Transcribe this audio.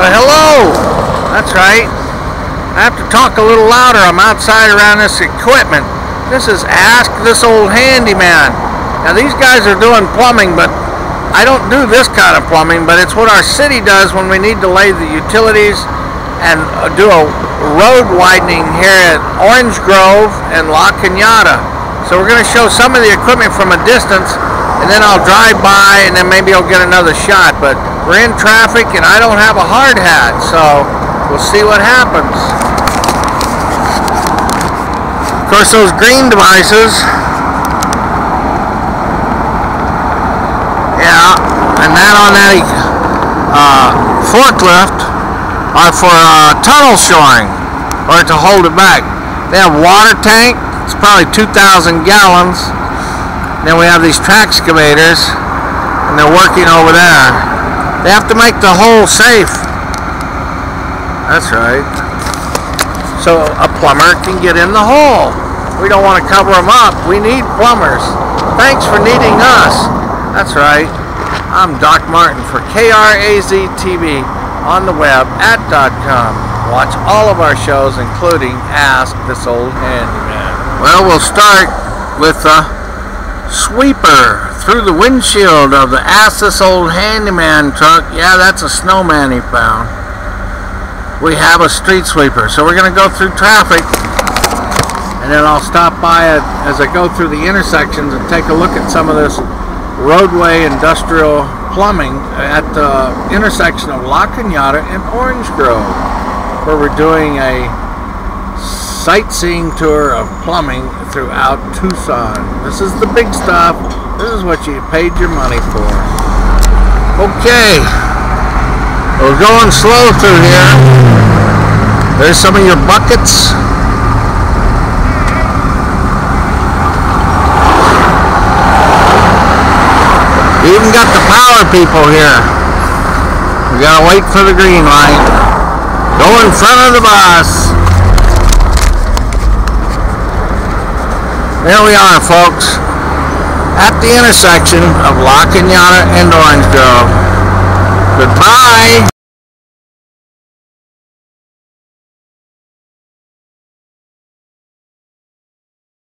Well, hello. That's right. I have to talk a little louder. I'm outside around this equipment. This is Ask This Old Handyman. Now, these guys are doing plumbing, but I don't do this kind of plumbing, but it's what our city does when we need to lay the utilities and uh, do a road widening here at Orange Grove and La Cañada. So we're going to show some of the equipment from a distance, and then I'll drive by, and then maybe I'll get another shot. But we're in traffic, and I don't have a hard hat, so we'll see what happens. Of course, those green devices. Yeah, and that on that uh, forklift are for uh, tunnel shoring or to hold it back. They have water tank. It's probably 2,000 gallons. Then we have these track excavators, and they're working over there. They have to make the hole safe. That's right. So a plumber can get in the hole. We don't want to cover them up. We need plumbers. Thanks for needing us. That's right. I'm Doc Martin for KRAZ TV on the web at dot .com. Watch all of our shows, including Ask This Old Handyman. Well, we'll start with a sweeper through the windshield of the This Old Handyman truck. Yeah, that's a snowman he found. We have a street sweeper, so we're going to go through traffic and then I'll stop by it as I go through the intersections and take a look at some of this roadway industrial plumbing at the intersection of La Cañada and Orange Grove, where we're doing a sightseeing tour of plumbing throughout Tucson. This is the big stuff. This is what you paid your money for. Okay, we're going slow through here. There's some of your buckets. We even got the power people here. We gotta wait for the green light. Go in front of the bus. There we are, folks. At the intersection of La Cañada and Orange Grove. Goodbye.